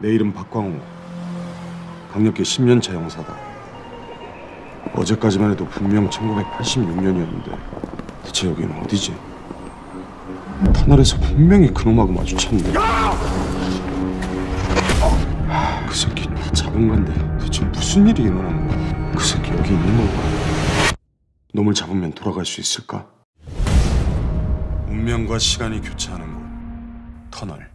내 이름 박광호. 강력계 10년차 형사다. 어제까지만 해도 분명 1986년이었는데 대체 여기는 어디지? 터널에서 분명히 그놈하고 마주쳤는데 그 새끼 다 잡은 건데 대체 무슨 일이 일어난 거야? 그 새끼 여기 있는 건가? 놈을 잡으면 돌아갈 수 있을까? 운명과 시간이 교차하는 곳 터널